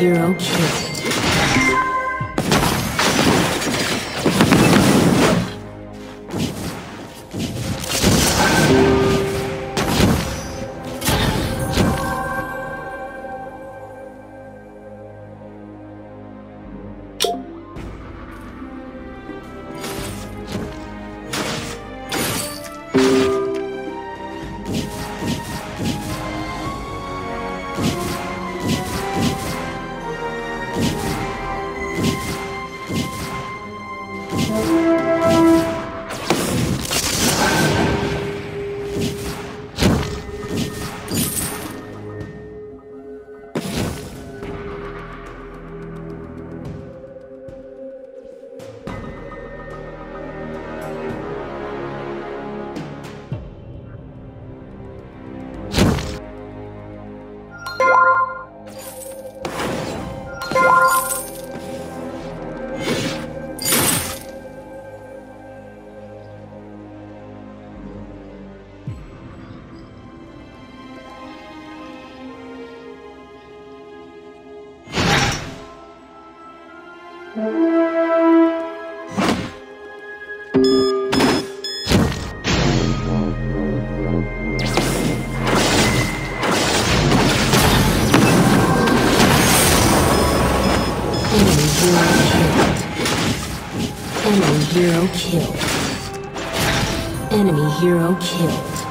hero killed. Enemy hero killed. Enemy hero killed.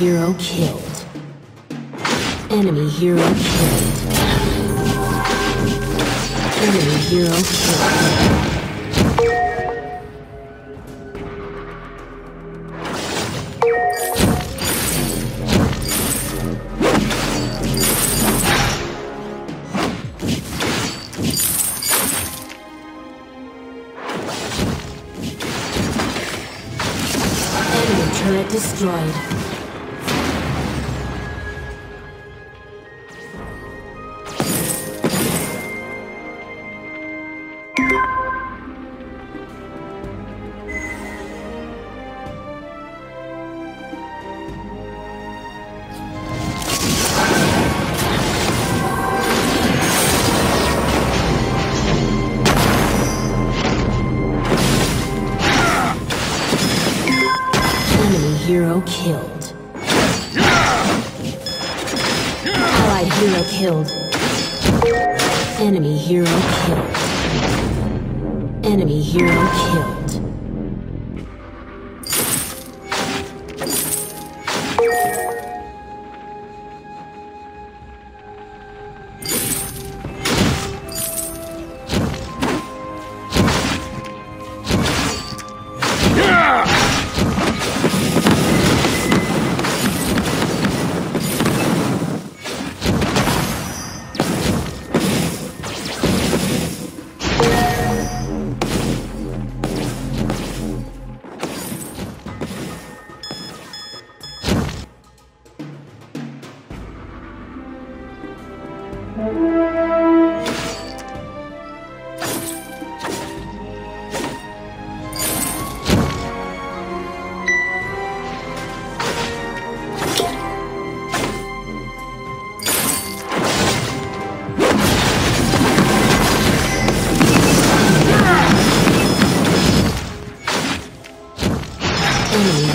Hero killed. Enemy hero killed. Enemy hero killed. Destroyed. Hero killed.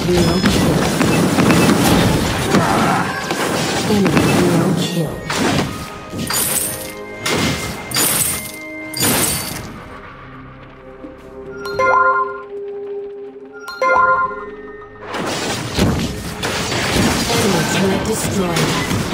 Hero killed. Enemy hero killed. Enemy.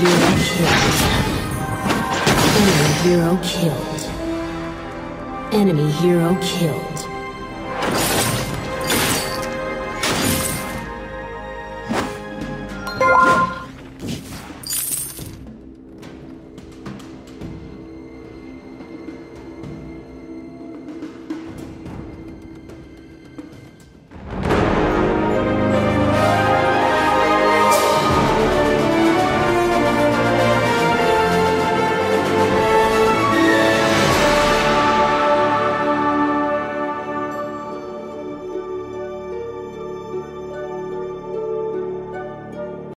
Hero killed. Enemy hero killed. Enemy hero killed.